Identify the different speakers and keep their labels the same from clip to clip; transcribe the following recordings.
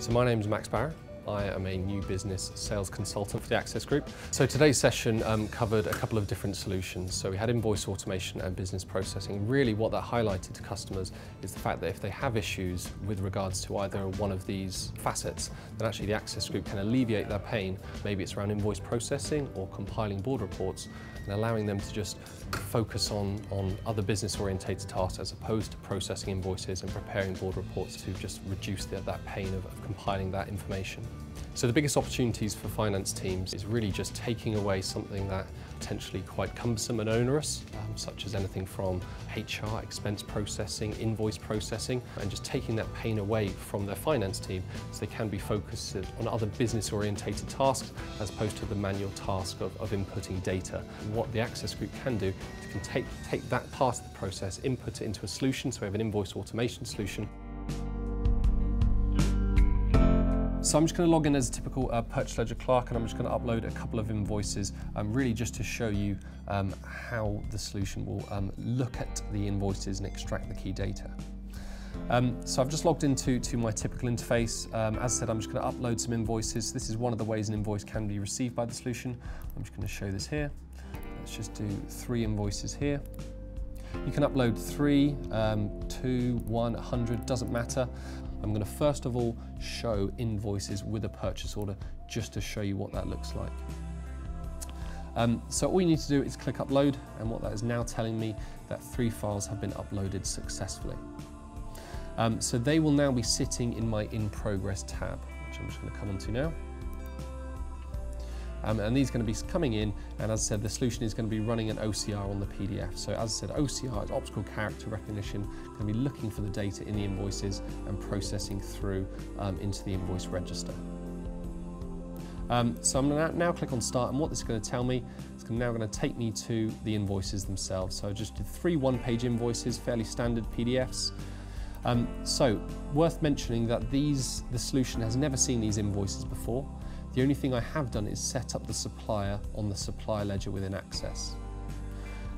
Speaker 1: So my name is Max Barrow. I am a new business sales consultant for the Access Group. So today's session um, covered a couple of different solutions. So we had invoice automation and business processing. Really what that highlighted to customers is the fact that if they have issues with regards to either one of these facets, then actually the Access Group can alleviate their pain. Maybe it's around invoice processing or compiling board reports and allowing them to just focus on, on other business orientated tasks as opposed to processing invoices and preparing board reports to just reduce the, that pain of, of compiling that information. So the biggest opportunities for finance teams is really just taking away something that potentially quite cumbersome and onerous, um, such as anything from HR, expense processing, invoice processing, and just taking that pain away from their finance team so they can be focused on other business orientated tasks as opposed to the manual task of, of inputting data. What the Access Group can do is can take, take that part of the process, input it into a solution, so we have an invoice automation solution, So I'm just going to log in as a typical uh, purchase ledger clerk and I'm just going to upload a couple of invoices um, really just to show you um, how the solution will um, look at the invoices and extract the key data. Um, so I've just logged into to my typical interface. Um, as I said, I'm just going to upload some invoices. This is one of the ways an invoice can be received by the solution. I'm just going to show this here. Let's just do three invoices here. You can upload three, um, two, one, 100, doesn't matter. I'm going to first of all show invoices with a purchase order just to show you what that looks like. Um, so all you need to do is click upload and what that is now telling me that three files have been uploaded successfully. Um, so they will now be sitting in my in progress tab, which I'm just going to come onto now. Um, and these are going to be coming in, and as I said, the solution is going to be running an OCR on the PDF. So as I said, OCR is optical character recognition, going to be looking for the data in the invoices and processing through um, into the invoice register. Um, so I'm going to now click on start and what this is going to tell me, it's now going to take me to the invoices themselves. So I just did three one-page invoices, fairly standard PDFs. Um, so worth mentioning that these the solution has never seen these invoices before. The only thing I have done is set up the supplier on the supplier ledger within Access.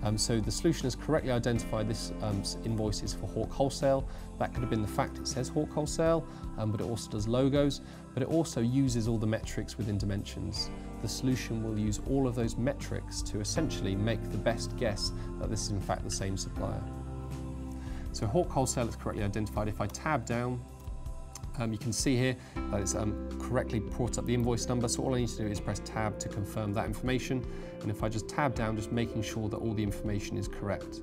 Speaker 1: Um, so the solution has correctly identified this um, invoice is for Hawk Wholesale. That could have been the fact it says Hawk Wholesale, um, but it also does logos, but it also uses all the metrics within Dimensions. The solution will use all of those metrics to essentially make the best guess that this is in fact the same supplier. So Hawk Wholesale is correctly identified. If I tab down, um, you can see here that it's um, correctly brought up the invoice number, so all I need to do is press tab to confirm that information. And if I just tab down, just making sure that all the information is correct.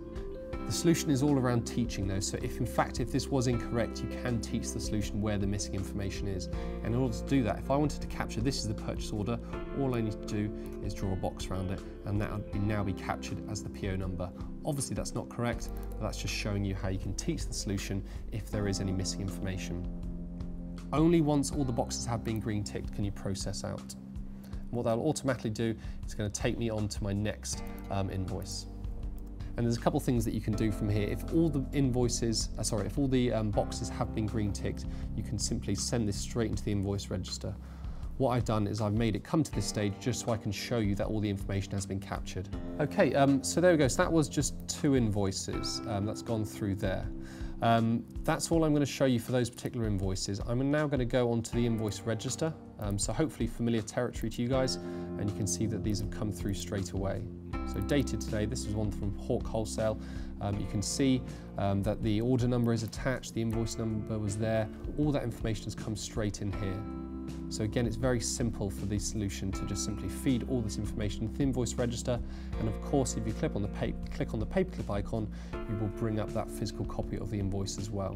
Speaker 1: The solution is all around teaching though, so if in fact if this was incorrect, you can teach the solution where the missing information is. And in order to do that, if I wanted to capture this is the purchase order, all I need to do is draw a box around it and that would now be captured as the PO number. Obviously that's not correct, but that's just showing you how you can teach the solution if there is any missing information. Only once all the boxes have been green ticked can you process out. What that'll automatically do is going to take me on to my next um, invoice. And there's a couple things that you can do from here. If all the invoices, uh, sorry, if all the um, boxes have been green ticked, you can simply send this straight into the invoice register. What I've done is I've made it come to this stage just so I can show you that all the information has been captured. Okay, um, so there we go. So that was just two invoices um, that's gone through there. Um, that's all I'm going to show you for those particular invoices. I'm now going to go onto the invoice register, um, so hopefully familiar territory to you guys, and you can see that these have come through straight away. So dated today, this is one from Hawk Wholesale. Um, you can see um, that the order number is attached, the invoice number was there, all that information has come straight in here. So again, it's very simple for the solution to just simply feed all this information into the invoice register. And of course, if you click on the, click on the paperclip icon, you will bring up that physical copy of the invoice as well.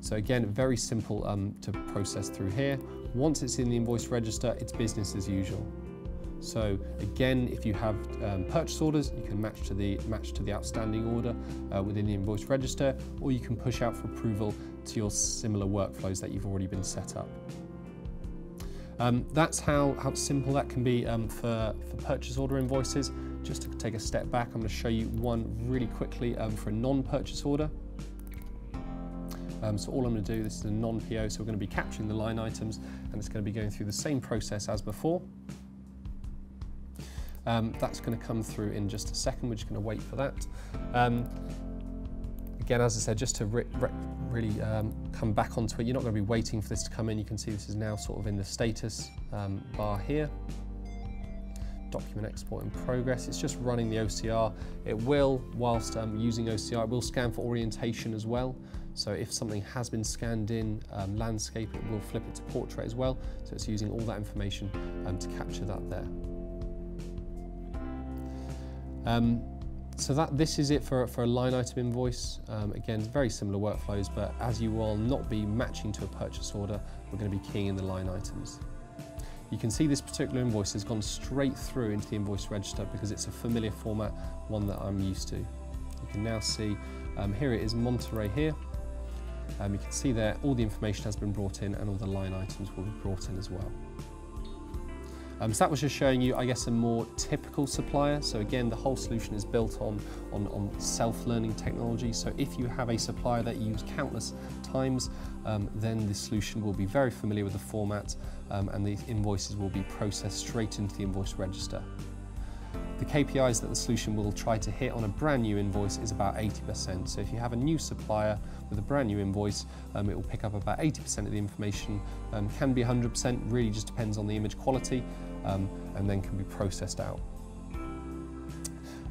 Speaker 1: So again, very simple um, to process through here. Once it's in the invoice register, it's business as usual. So again, if you have um, purchase orders, you can match to the match to the outstanding order uh, within the invoice register, or you can push out for approval to your similar workflows that you've already been set up. Um, that's how, how simple that can be um, for, for purchase order invoices. Just to take a step back, I'm going to show you one really quickly um, for a non-purchase order. Um, so all I'm going to do, this is a non-PO, so we're going to be capturing the line items and it's going to be going through the same process as before. Um, that's going to come through in just a second. We're just going to wait for that. Um, again, as I said, just to really um, come back onto it. You're not going to be waiting for this to come in. You can see this is now sort of in the status um, bar here. Document export in progress. It's just running the OCR. It will, whilst um, using OCR, it will scan for orientation as well. So if something has been scanned in um, landscape, it will flip it to portrait as well. So it's using all that information um, to capture that there. So that this is it for, for a line item invoice. Um, again, very similar workflows, but as you will not be matching to a purchase order, we're going to be keying in the line items. You can see this particular invoice has gone straight through into the invoice register because it's a familiar format, one that I'm used to. You can now see, um, here it is Monterey here. Um, you can see there all the information has been brought in and all the line items will be brought in as well. Um, so that was just showing you, I guess, a more typical supplier. So again, the whole solution is built on, on, on self-learning technology. So if you have a supplier that you use countless times, um, then the solution will be very familiar with the format um, and the invoices will be processed straight into the invoice register. The KPIs that the solution will try to hit on a brand new invoice is about 80%. So if you have a new supplier with a brand new invoice, um, it will pick up about 80% of the information. Um, can be 100%, really just depends on the image quality, um, and then can be processed out.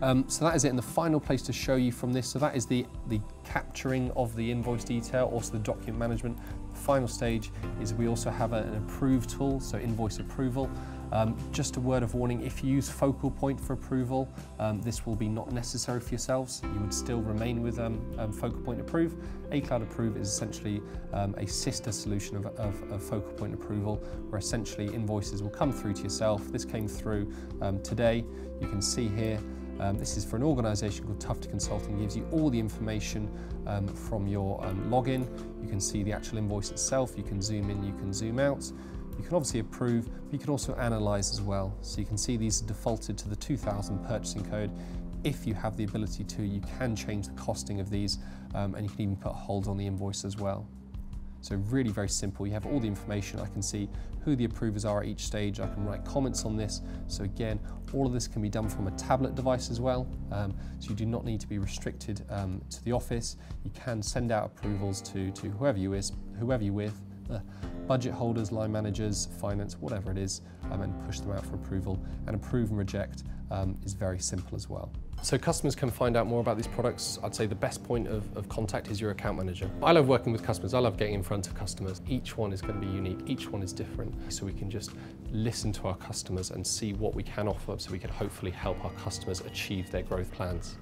Speaker 1: Um, so that is it, and the final place to show you from this, so that is the, the capturing of the invoice detail, also the document management. The final stage is we also have a, an approve tool, so invoice approval. Um, just a word of warning, if you use Focal Point for approval, um, this will be not necessary for yourselves. You would still remain with um, um Focal Point Approve. A-Cloud Approve is essentially um, a sister solution of, of, of, Focal Point Approval, where essentially invoices will come through to yourself. This came through um, today. You can see here, um, this is for an organisation called Tufte Consulting. It gives you all the information um, from your um, login. You can see the actual invoice itself. You can zoom in, you can zoom out. You can obviously approve, but you can also analyze as well. So you can see these are defaulted to the 2000 purchasing code. If you have the ability to, you can change the costing of these um, and you can even put holds on the invoice as well. So really very simple. You have all the information. I can see who the approvers are at each stage. I can write comments on this. So again, all of this can be done from a tablet device as well. Um, so you do not need to be restricted um, to the office. You can send out approvals to, to whoever you is, whoever you're with. Uh, budget holders, line managers, finance, whatever it is, um, and push them out for approval. And approve and reject um, is very simple as well. So customers can find out more about these products. I'd say the best point of, of, contact is your account manager. I love working with customers. I love getting in front of customers. Each one is going to be unique. Each one is different. So we can just listen to our customers and see what we can offer so we can hopefully help our customers achieve their growth plans.